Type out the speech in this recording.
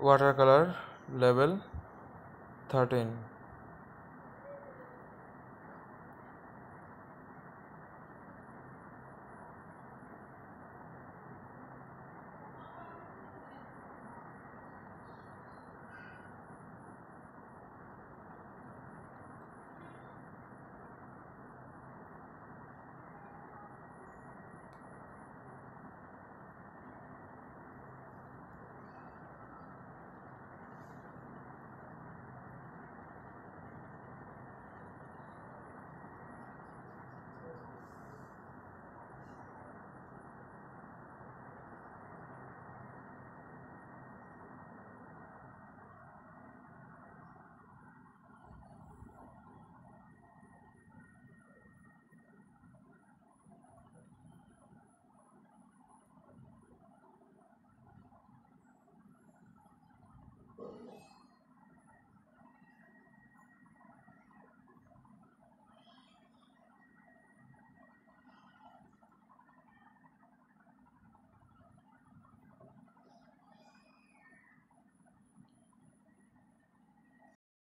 watercolor level 13